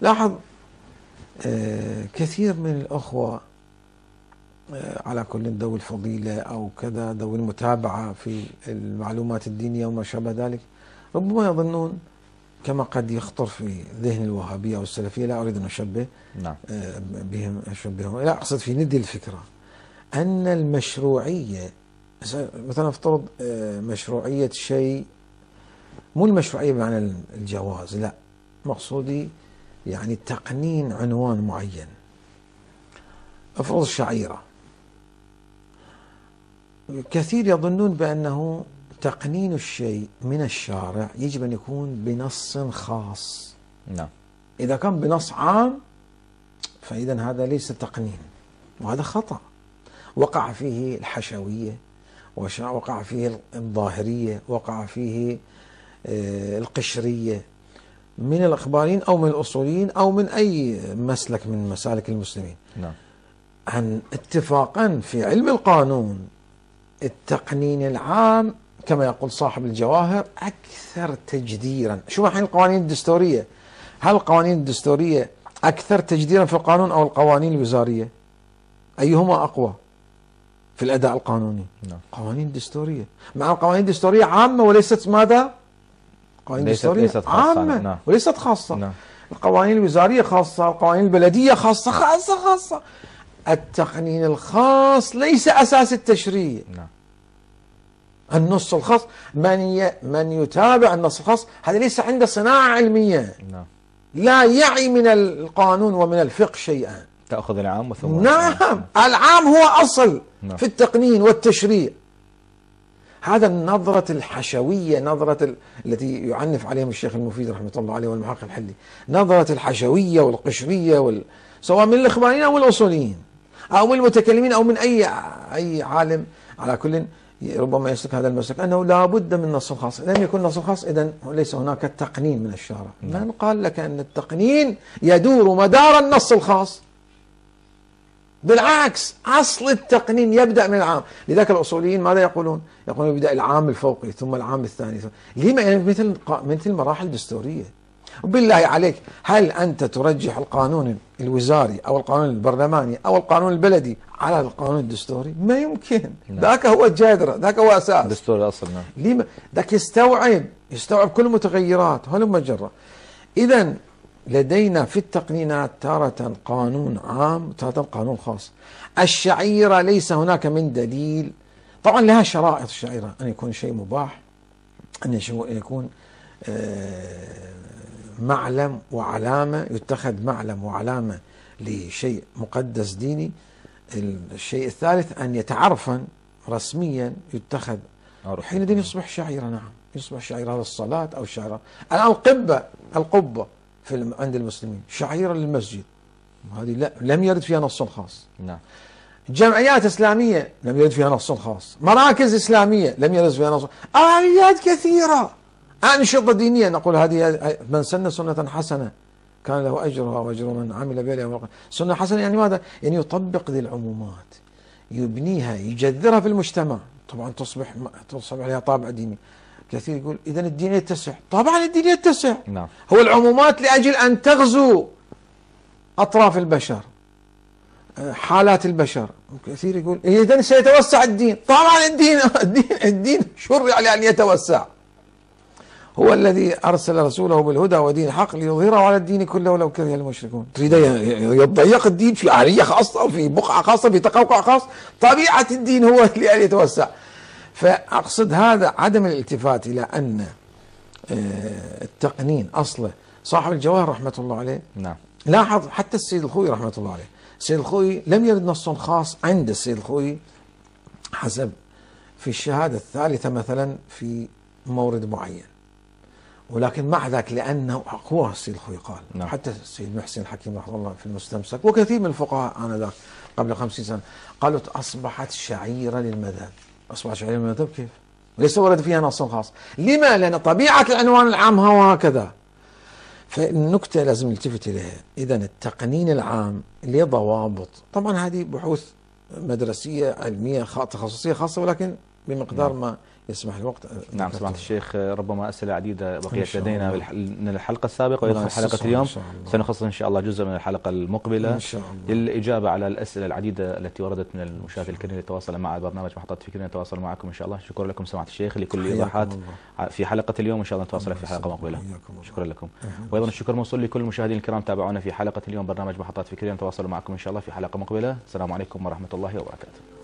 لاحظ آه، كثير من الأخوة آه، على كل ذوي الفضيلة أو كذا ذوي المتابعة في المعلومات الدينية وما شابه ذلك ربما يظنون كما قد يخطر في ذهن الوهابية أو السلفية لا أريد أن أشبه نعم. آه، بهم أشبههم. لا أقصد في ندي الفكرة أن المشروعية مثلا افترض مشروعية شيء مو المشروعية بمعنى الجواز لا. مقصودي يعني تقنين عنوان معين. افرض الشعيرة كثير يظنون بأنه تقنين الشيء من الشارع يجب أن يكون بنص خاص. نعم. إذا كان بنص عام فإذا هذا ليس تقنين وهذا خطأ. وقع فيه الحشوية وقع فيه الظاهرية وقع فيه آه، القشرية. من الأخباريين أو من الأصوليين أو من أي مسلك من مسالك المسلمين. نعم. عن اتفاقا في علم القانون التقنين العام كما يقول صاحب الجواهر أكثر تجديرا. شوف الحين القوانين الدستورية. هل القوانين الدستورية أكثر تجديرا في القانون أو القوانين الوزارية؟ أيهما أقوى في الأداء القانوني؟ نعم. قوانين الدستورية مع القوانين الدستورية عامة وليست ماذا؟ قوانين ليست- دستورية ليست خاصة، عامة نعم. وليست خاصة. نعم. القوانين الوزارية خاصة القوانين البلدية خاصة خاصة خاصة. التقنين الخاص ليس أساس التشريع. نعم. النص الخاص من ي... من يتابع النص الخاص هذا ليس عنده صناعة علمية. نعم. لا يعي من القانون ومن الفقه شيئا. تأخذ العام وثم نعم. العام هو أصل نعم. في التقنين والتشريع. هذا النظرة الحشوية نظرة ال... التي يعنف عليهم الشيخ المفيد رحمة الله عليه والمحقق الحلي. نظرة الحشوية والقشرية وال... سواء من الإخباريين أو الأصوليين أو من المتكلمين أو من أي أي عالم. على كل ربما يسلك هذا المسلك أنه لا بد من نص خاص. لم يكن نص خاص إذا ليس هناك تقنين من الشارع. من قال لك أن التقنين يدور مدار النص الخاص. بالعكس أصل التقنين يبدأ من العام. لذلك الأصوليين ماذا يقولون؟ يقولون يبدأ العام الفوقي ثم العام الثاني ثم لما يعني مثل مثل المراحل الدستورية. وبالله عليك هل أنت ترجح القانون الوزاري أو القانون البرلماني أو القانون البلدي على القانون الدستوري؟ ما يمكن. نعم. ذاك هو الجذر ذاك هو أساس. دستور الأصل نعم. لما ذاك يستوعب يستوعب كل المتغيرات هلم جرة إذا لدينا في التقنينات تارة قانون عام تارة قانون خاص. الشعيرة ليس هناك من دليل. طبعا لها شرائط الشعيرة أن يكون شيء مباح أن يكون آه، معلم وعلامة يتخذ معلم وعلامة لشيء مقدس ديني. الشيء الثالث أن يتعرفا رسميا يتخذ. حينئذ يصبح شعيرة نعم يصبح شعيرة للصلاة أو شعيرة الآن القبة القبة. في الم- عند المسلمين. شعيرة للمسجد. هذه لا لم يرد فيها نص خاص. نعم. جمعيات إسلامية لم يرد فيها نص خاص. مراكز إسلامية لم يرد فيها نص آليات كثيرة. أنشطة دينية. نقول هذه من سن سنة حسنة. كان له أجرها وأجر من عمل بها سنة حسنة يعني ماذا؟ يعني يطبق ذي العمومات. يبنيها يجذرها في المجتمع. طبعا تصبح تصبح عليها طابع ديني. كثير يقول إذا الدين يتسع. طبعا الدين يتسع. نعم. هو العمومات لأجل أن تغزو أطراف البشر حالات البشر. كثير يقول إذا سيتوسع الدين. طبعا الدين الدين الدين شرع لأن يتوسع. هو الذي أرسل رسوله بالهدى ودين الحق ليظهره على الدين كله ولو كره المشركون. تريد يضيق الدين في آلية خاصة وفي بقعة خاصة في تقوقع خاص. طبيعة الدين هو لأن يتوسع. فأقصد هذا عدم الالتفات إلى أن آه، التقنين أصله. صاحب الجواهر رحمة الله عليه. نعم. لاحظ حتى السيد الخوي رحمة الله عليه. السيد الخوي لم يرد نص خاص عند السيد الخوي حسب في الشهادة الثالثة مثلا في مورد معين. ولكن مع ذلك لأنه هو السيد الخوي قال. نعم. حتى السيد محسن الحكيم رحمة الله في المستمسك. وكثير من الفقهاء آنذاك قبل خمسين سنة قالوا أصبحت شعيرة للمذهب. أصبحت شعيرة للمذهب كيف؟ ليس ورد فيها نص خاص لما؟ لأن طبيعة العنوان العام هو هكذا فالنكتة لازم نلتفت إليها إذا التقنين العام له ضوابط طبعا هذه بحوث مدرسية علمية تخصصية خاصة ولكن بمقدار ما يسمح الوقت نعم سمعت الشيخ ربما أسئلة عديدة بقيت لدينا من الحلقة السابقة وأيضا من حلقة اليوم. سنخصص إن شاء الله جزء من الحلقة المقبلة إن شاء الله. للإجابة على الأسئلة العديدة التي وردت من المشاهد الكريم اللي تواصل مع برنامج محطات فكرية نتواصل معكم إن شاء الله. شكرا لكم سماحة الشيخ لكل الإيضاحات. في حلقة اليوم. إن شاء الله نتواصل في حلقة مقبلة. شكرا لكم. وأيضا الشكر موصول لكل المشاهدين الكرام تابعونا في حلقة اليوم برنامج محطات فكرية نتواصل معكم إن شاء الله في حلقة مقبلة. السلام عليكم ورحمة الله وبركاته.